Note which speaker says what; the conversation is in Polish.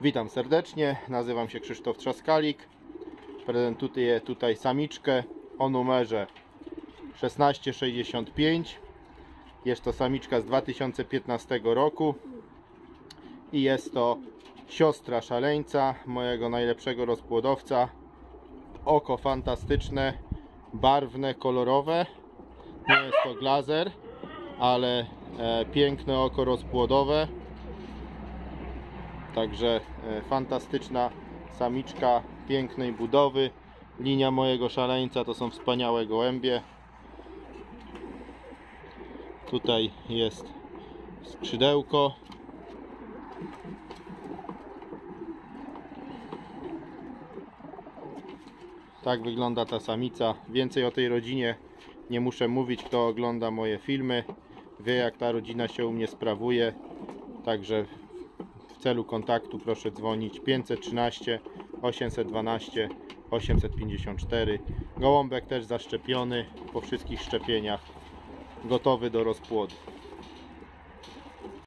Speaker 1: Witam serdecznie, nazywam się Krzysztof Trzaskalik. Prezentuję tutaj samiczkę o numerze 1665. Jest to samiczka z 2015 roku i jest to siostra szaleńca, mojego najlepszego rozpłodowca. Oko fantastyczne, barwne, kolorowe. Nie jest to glazer, ale e, piękne oko rozpłodowe. Także e, fantastyczna samiczka pięknej budowy. Linia mojego szaleńca to są wspaniałe gołębie. Tutaj jest skrzydełko. Tak wygląda ta samica. Więcej o tej rodzinie nie muszę mówić. Kto ogląda moje filmy, wie jak ta rodzina się u mnie sprawuje. Także celu kontaktu proszę dzwonić 513 812 854. Gołąbek też zaszczepiony po wszystkich szczepieniach, gotowy do rozpłodu.